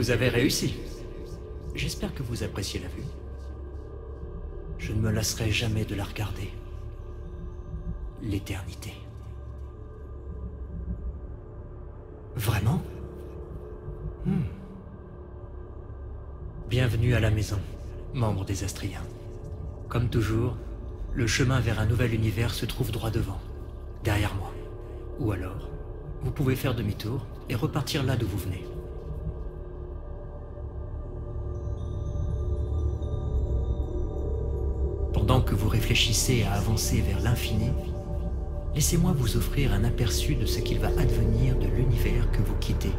Vous avez réussi. J'espère que vous appréciez la vue. Je ne me lasserai jamais de la regarder. L'éternité. Vraiment? Hmm. Bienvenue à la maison, membre des Astriens. Comme toujours, le chemin vers un nouvel univers se trouve droit devant, derrière moi. Ou alors, vous pouvez faire demi-tour et repartir là d'où vous venez. Que vous réfléchissez à avancer vers l'infini, laissez-moi vous offrir un aperçu de ce qu'il va advenir de l'univers que vous quittez,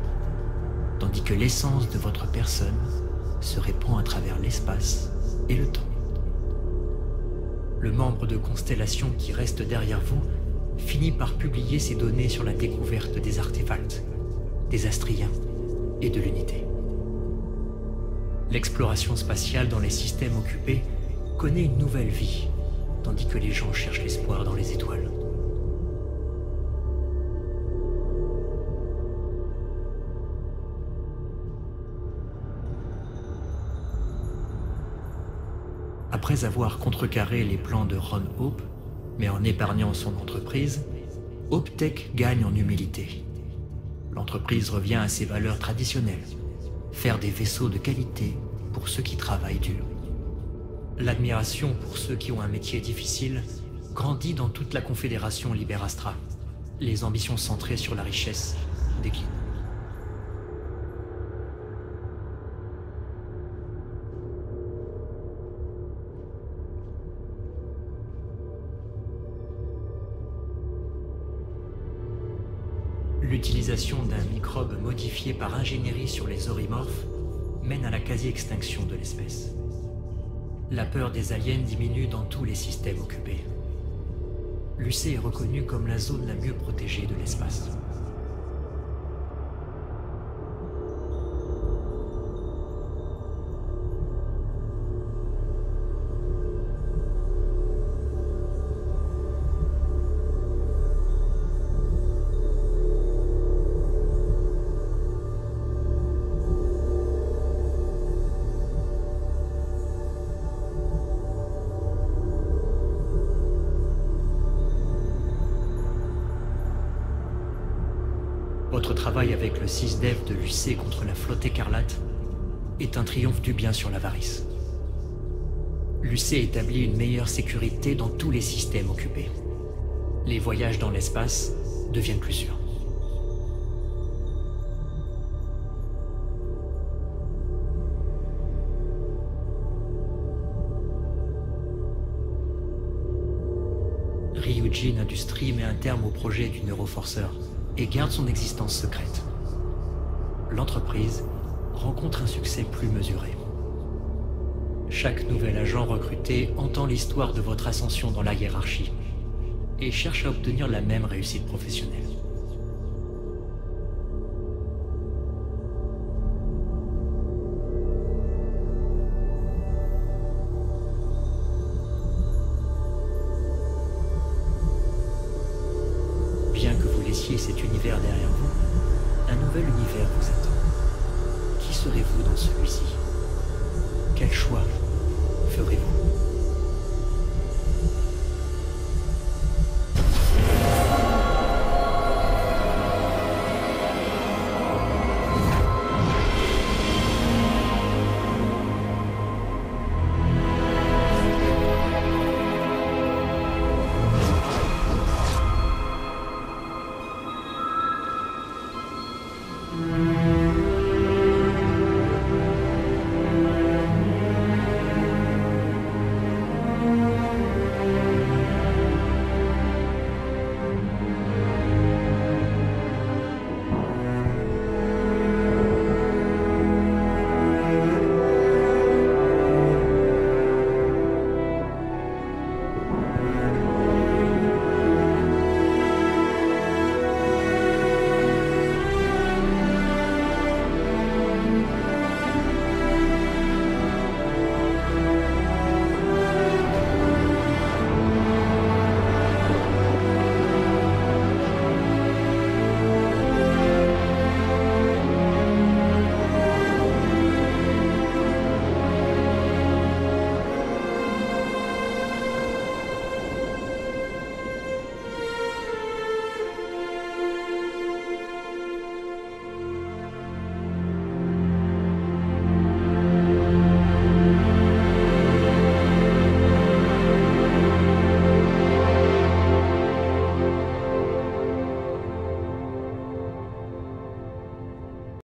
tandis que l'essence de votre personne se répand à travers l'espace et le temps. Le membre de Constellation qui reste derrière vous finit par publier ses données sur la découverte des artefacts, des astriens et de l'unité. L'exploration spatiale dans les systèmes occupés connaît une nouvelle vie, tandis que les gens cherchent l'espoir dans les étoiles. Après avoir contrecarré les plans de Ron Hope, mais en épargnant son entreprise, Hope Tech gagne en humilité. L'entreprise revient à ses valeurs traditionnelles, faire des vaisseaux de qualité pour ceux qui travaillent dur. L'admiration pour ceux qui ont un métier difficile grandit dans toute la Confédération Liberastra. Les ambitions centrées sur la richesse déclinent. L'utilisation d'un microbe modifié par ingénierie sur les orimorphes mène à la quasi-extinction de l'espèce. La peur des aliens diminue dans tous les systèmes occupés. L'UC est reconnue comme la zone la mieux protégée de l'espace. Votre travail avec le 6-Dev de l'UC contre la flotte écarlate est un triomphe du bien sur l'avarice. L'UC établit une meilleure sécurité dans tous les systèmes occupés. Les voyages dans l'espace deviennent plus sûrs. Ryujin Industries met un terme au projet du neuroforceur et garde son existence secrète. L'entreprise rencontre un succès plus mesuré. Chaque nouvel agent recruté entend l'histoire de votre ascension dans la hiérarchie et cherche à obtenir la même réussite professionnelle. cet univers derrière vous, un nouvel univers vous attend. Qui serez-vous dans celui-ci? Quel choix ferez-vous?